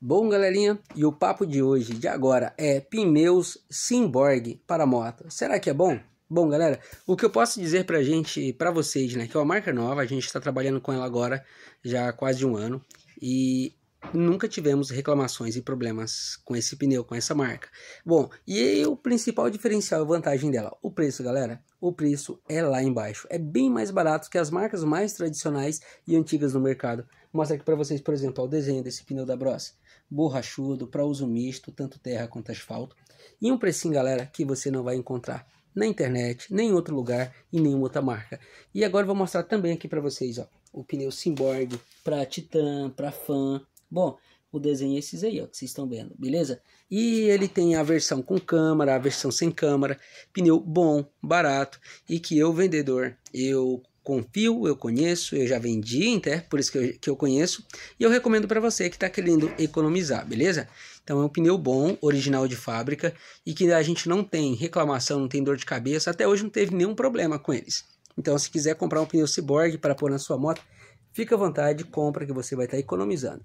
Bom, galerinha, e o papo de hoje, de agora, é pneus Simborg para moto. Será que é bom? Bom, galera, o que eu posso dizer pra gente, pra vocês, né, que é uma marca nova, a gente está trabalhando com ela agora já há quase um ano e nunca tivemos reclamações e problemas com esse pneu, com essa marca. Bom, e o principal diferencial e vantagem dela, o preço, galera. O preço é lá embaixo, é bem mais barato que as marcas mais tradicionais e antigas no mercado. Mostra aqui para vocês, por exemplo, o desenho desse pneu da Bros borrachudo, para uso misto, tanto terra quanto asfalto. E um precinho, galera, que você não vai encontrar na internet, nem em outro lugar e nenhuma outra marca. E agora vou mostrar também aqui para vocês, ó, o pneu Simborg para Titan, para Fan. Bom, o desenho é esses aí, ó, que vocês estão vendo, beleza? E ele tem a versão com câmera, a versão sem câmera, pneu bom, barato e que eu vendedor, eu confio, eu conheço, eu já vendi, até, por isso que eu, que eu conheço, e eu recomendo para você que está querendo economizar, beleza? Então é um pneu bom, original de fábrica, e que a gente não tem reclamação, não tem dor de cabeça, até hoje não teve nenhum problema com eles. Então se quiser comprar um pneu Cyborg para pôr na sua moto, fica à vontade, compra que você vai estar tá economizando.